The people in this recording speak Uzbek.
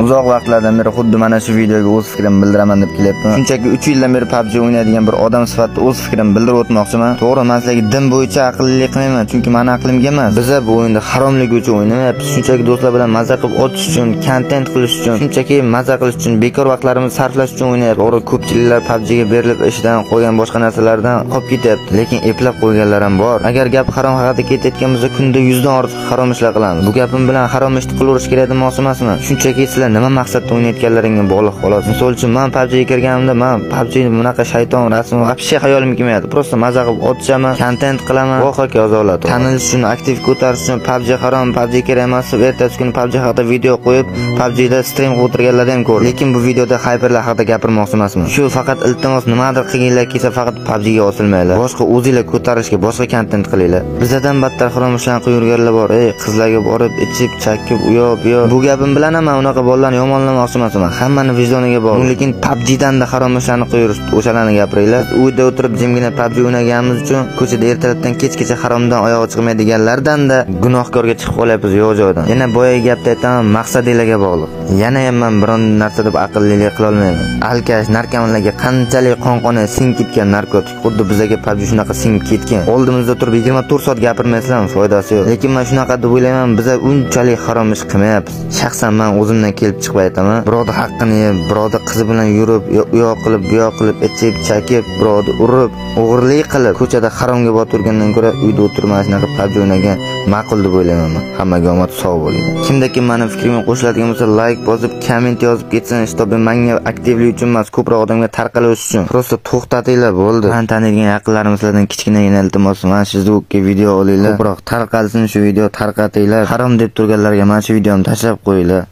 uzoq vaqtlardan beri xuddi mana shu videoga o'z fikrimni bildiraman deb kelyapman. Shunchaki 3 yildan beri PUBG o'ynaydigan bir odam sifatida o'z fikrimni bildirib o'tmoqchiman. To'g'ri man sizlarga din bo'yicha aqlli qilmayman chunki mani aqlimga emas. Biza bu o'yinda haromlik uchun o'ynamayapmiz. Shunchaki do'stlar bilan maza qilib o'tish uchun kontent qilish uchun shunchaki maza qilish uchun bekor vaqtlarimizni sarflash uchun o'ynayapmiz. To'g'ri ko'pchiliklar PUBGga berilib ishidan qolgan boshqa narsalardan qolib ketyapti. Lekin eplab qo'yganlar ham bor. Agar gap harom haqida ketayotgan bo'lsa kunda 100 dan ortiq harom ishlar qilamiz. Bu gapim bilan harom ishni qilaverish kerak demoqchi emasman. Shunchaki sizlar nima maqsadda o'ynayotganlaringga bog'liq. Xolos misol uchun man PUBGga kirganimda man PUBG bunaqa shayton rasmi вообще hayolimga kelmayapti. Просто maza qilib otishaman kontent qilaman. Va ozoqlar tanilish uchun aktiv ko'tarish uchun PUBG harom PUBG kerak emas deb ertasi kuni PUBG haqida video qo'yib PUBGda stream qilib o'tirganlarni ham ko'rdim. Lekin bu videoda hayperlar haqida gapirmoqchi emasman. Shu faqat iltimos nimadir qilginglar kelsa faqat PUBGga osilmanglar. Boshqa o'zinglar ko'tarishga boshqa kontent qilinglar. Bizadan battar qilib yurganlar bor. Ey qizlarga borib ichib chakib u yoq bu yoq bu gapim bilan ham man unaqa bolalarni yomonlamoqchi emasman hammani vijdoniga bog'liq. Lekin PUBGdan da harom ishlarni qilib o'shalarni gapiringlar. Uyda o'tirib jimgina PUBG o'ynaganimiz uchun ko'chada ertalabdan kechgacha haromdan oyog'i chiqmaydiganlardanda gunohkorga chiqib qolyapmiz yo'q joydan. Yana boyagi gapni aytaman maqsadinglarga bog'liq. Yana ham man biron narsa deb aqllilik qilolmayman. Alkash narkomanlarga qanchalik qon qoni singib ketgan narkotik xuddi bizaga PUBG shunaqa singib ketgan. Oldimizda turib 24 soat gapirmaysizlarmi foydasi yo'q. Lekin man shunaqa deb o'ylayman biza unchalik harom ish qilmayapmiz. Shaxsan man o'zimdan kelib chiqib aytaman birovni haqqini yeb birovni qizi bilan yurib u yoq qilib bu yoq qilib ichib chakib birovni urib o'g'irlik qilib ko'chada haromga botirgandan ko'ra uyda o'tirib mana shunaqa PUBG o'ynagan ma'qul deb o'ylayman man. Hammaga omad sog' bo'ling. Kimda kim mani fikrimga qo'shiladigan bo'lsa layk bosib komment yozib ketsin. Чтобы manga aktivlik uchun emas ko'proq odamga tarqalish uchun. Просто to'xtatinglar bo'ldi. Man taniydigan yaqinlarim sizlardan kichkinagina iltimos mana shu звукka video olinglar. Ko'proq tarqalsin shu video tarqatinglar. Harom deb turganlarga mana shu videoni tashlab qo'yinglar.